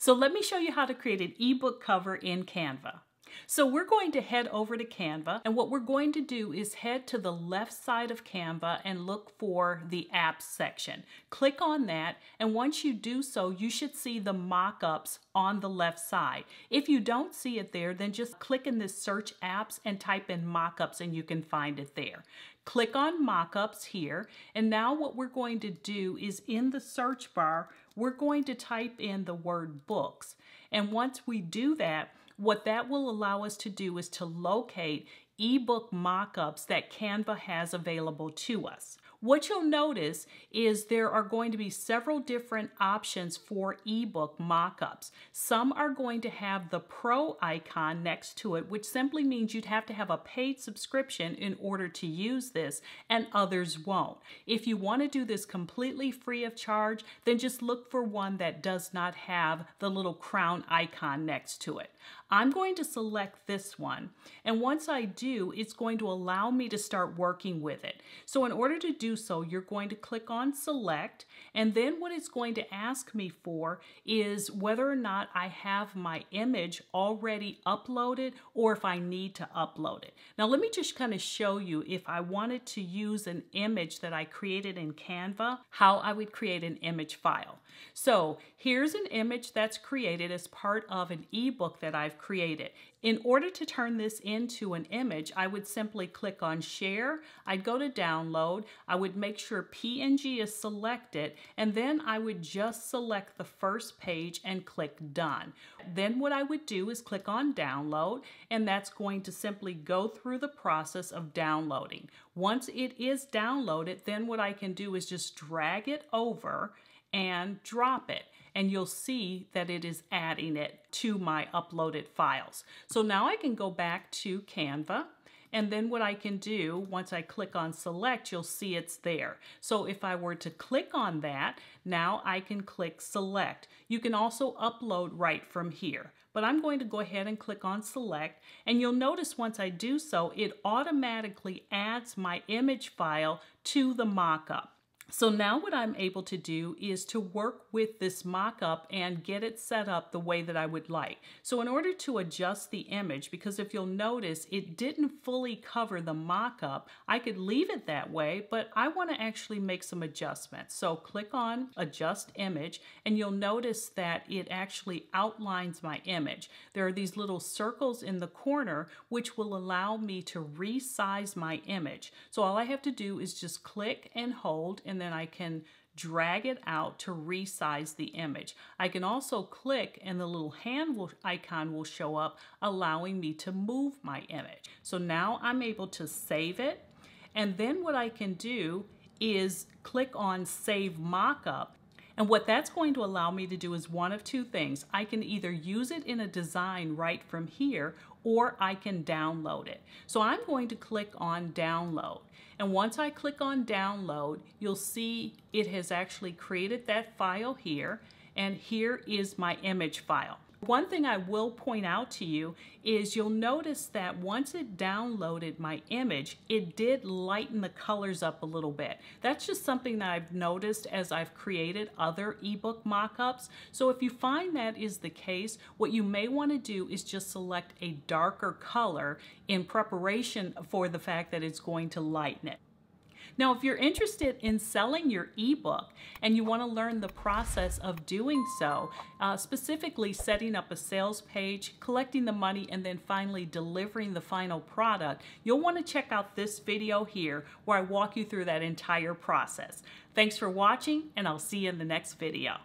So let me show you how to create an ebook cover in Canva. So we're going to head over to Canva and what we're going to do is head to the left side of Canva and look for the apps section. Click on that and once you do so you should see the mockups on the left side. If you don't see it there then just click in this search apps and type in mockups and you can find it there. Click on mockups here and now what we're going to do is in the search bar we're going to type in the word books and once we do that what that will allow us to do is to locate ebook mockups that Canva has available to us. What you'll notice is there are going to be several different options for ebook mockups. Some are going to have the pro icon next to it, which simply means you'd have to have a paid subscription in order to use this, and others won't. If you want to do this completely free of charge, then just look for one that does not have the little crown icon next to it. I'm going to select this one, and once I do, it's going to allow me to start working with it. So in order to do so, you're going to click on select and then what it's going to ask me for is whether or not I have my image already uploaded or if I need to upload it. Now let me just kind of show you if I wanted to use an image that I created in Canva, how I would create an image file. So here's an image that's created as part of an ebook that I've created. In order to turn this into an image, I would simply click on share, I'd go to download, I would make sure PNG is selected, and then I would just select the first page and click done. Then what I would do is click on download, and that's going to simply go through the process of downloading. Once it is downloaded, then what I can do is just drag it over and drop it and you'll see that it is adding it to my uploaded files. So now I can go back to Canva and then what I can do, once I click on select, you'll see it's there. So if I were to click on that, now I can click select. You can also upload right from here. But I'm going to go ahead and click on select and you'll notice once I do so, it automatically adds my image file to the mockup. So now what I'm able to do is to work with this mock-up and get it set up the way that I would like. So in order to adjust the image, because if you'll notice, it didn't fully cover the mock-up, I could leave it that way, but I wanna actually make some adjustments. So click on adjust image and you'll notice that it actually outlines my image. There are these little circles in the corner which will allow me to resize my image. So all I have to do is just click and hold then I can drag it out to resize the image. I can also click and the little hand will, icon will show up allowing me to move my image. So now I'm able to save it and then what I can do is click on save mockup and what that's going to allow me to do is one of two things. I can either use it in a design right from here or I can download it. So I'm going to click on download. And once I click on download, you'll see it has actually created that file here. And here is my image file. One thing I will point out to you is you'll notice that once it downloaded my image, it did lighten the colors up a little bit. That's just something that I've noticed as I've created other ebook mockups. So if you find that is the case, what you may want to do is just select a darker color in preparation for the fact that it's going to lighten it. Now, if you're interested in selling your ebook and you want to learn the process of doing so, uh, specifically setting up a sales page, collecting the money, and then finally delivering the final product, you'll want to check out this video here where I walk you through that entire process. Thanks for watching, and I'll see you in the next video.